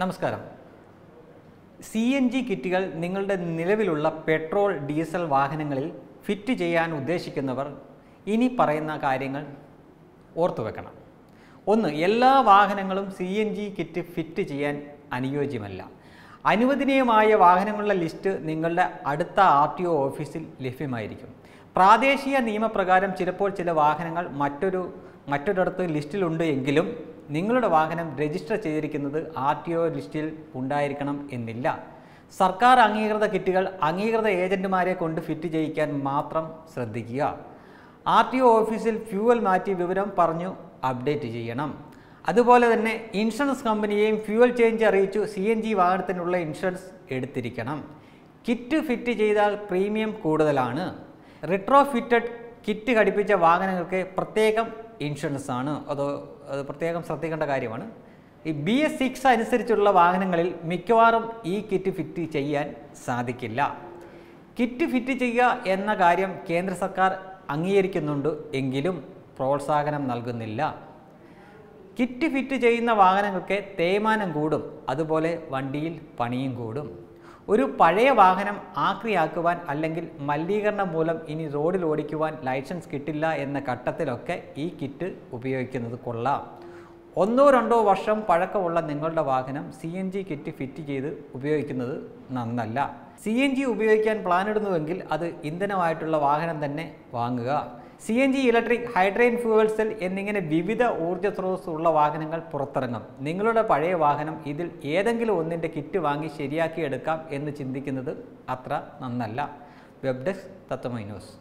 നമസ്കാരം. C N G കിറ്റുകൾ നിങ്ങളുടെ നിലവിലുള്ള പെട്രോൾ ഡീസൽ വാഹനങ്ങളിൽ ഫിറ്റ് ചെയ്യാൻ ഉദ്ദേശിക്കുന്നവർ ഇനി പറയുന്ന കാര്യങ്ങൾ ഓർത്തു വെക്കണം. ഒന്ന് എല്ലാ വാഹനങ്ങളും C N G kit fit ചെയ്യാൻ അനുയോജ്യമല്ല. അനുവദനീയമായ വാഹനങ്ങളുടെ ലിസ്റ്റ് നിങ്ങളുടെ അടുത്ത ആർ ടി ഒ ഓഫീസിൽ ലഭ്യമായിരിക്കും. പ്രാദേശിക നിയമപ്രകാരം ചിലപ്പോൾ ചില വാഹനങ്ങൾ മറ്റൊരു മറ്റൊരിടത്ത് ലിസ്റ്റിലുണ്ട് എങ്കിലും നിങ്ങളുടെ വാഹനം രജിസ്റ്റർ ചെയ്തിരിക്കുന്നത് ആർ ടി ഒ ലിസ്റ്റിൽ ഉണ്ടായിരിക്കണം എന്നില്ല. സർക്കാർ അംഗീകൃത കിറ്റുകൾ അംഗീകൃത ഏജന്റുമാരെ കൊണ്ട് ഫിറ്റ് ചെയ്യിക്കാൻ മാത്രം ശ്രദ്ധിക്കുക. ആർ ടി ഒ ഓഫീസിൽ ഫ്യൂവൽ മാറ്റി വിവരം പറഞ്ഞു അപ്ഡേറ്റ് ചെയ്യണം. അതുപോലെ തന്നെ ഇൻഷുറൻസ് കമ്പനിയെയും ഫ്യൂവൽ ചേഞ്ച് അറിയിച്ചു സി എൻ ജി വാഹനത്തിനുള്ള ഇൻഷുറൻസ് എടുത്തിരിക്കണം. കിറ്റ് ഫിറ്റ് ചെയ്താൽ പ്രീമിയം കൂടുതലാണ്. റിട്രോ ഫിറ്റഡ് കിറ്റ് ഘടിപ്പിച്ച വാഹനങ്ങൾക്ക് പ്രത്യേകം ഇൻഷുറൻസ് ആണ് അത് അത് പ്രത്യേകം ശ്രദ്ധിക്കേണ്ട കാര്യമാണ്. ഈ ബി എസ് സിക്സ് അനുസരിച്ചുള്ള വാഹനങ്ങളിൽ മിക്കവാറും ഈ കിറ്റ് ഫിറ്റ് ചെയ്യാൻ സാധിക്കില്ല. കിറ്റ് ഫിറ്റ് ചെയ്യുക എന്ന കാര്യം കേന്ദ്ര സർക്കാർ അംഗീകരിക്കുന്നുണ്ട് എങ്കിലും പ്രോത്സാഹനം നൽകുന്നില്ല. കിറ്റ് ഫിറ്റ് ചെയ്യുന്ന വാഹനങ്ങൾക്ക് തേയ്മാനം കൂടും. അതുപോലെ വണ്ടിയിൽ പണിയും കൂടും. ഒരു പഴയ വാഹനം ആക്രിയാക്കുവാൻ അല്ലെങ്കിൽ മലിനീകരണം മൂലം ഇനി റോഡിൽ ഓടിക്കുവാൻ ലൈസൻസ് കിട്ടില്ല എന്ന ഘട്ടത്തിലൊക്കെ ഈ കിറ്റ് ഉപയോഗിക്കുന്നത് കൊള്ളാം. ഒന്നോ രണ്ടോ വർഷം പഴക്കമുള്ള നിങ്ങളുടെ വാഹനം C N G kit fit ചെയ്ത് ഉപയോഗിക്കുന്നത് നന്നല്ല. സി എൻ ജി ഉപയോഗിക്കാൻ പ്ലാനിടുന്നുവെങ്കിൽ അത് ഇന്ധനമായിട്ടുള്ള വാഹനം തന്നെ വാങ്ങുക. C N G electric hydrogen fuel cell എന്നിങ്ങനെ വിവിധ ഊർജ സ്രോതസ്സുള്ള വാഹനങ്ങൾ പുറത്തിറങ്ങും. നിങ്ങളുടെ പഴയ വാഹനം ഇതിൽ ഏതെങ്കിലും ഒന്നിന്റെ കിറ്റ് വാങ്ങി ശരിയാക്കി എടുക്കാം എന്ന് ചിന്തിക്കുന്നത് അത്ര നന്നല്ല. വെബ് ഡെസ്ക് തത്വമൈ ന്യൂസ്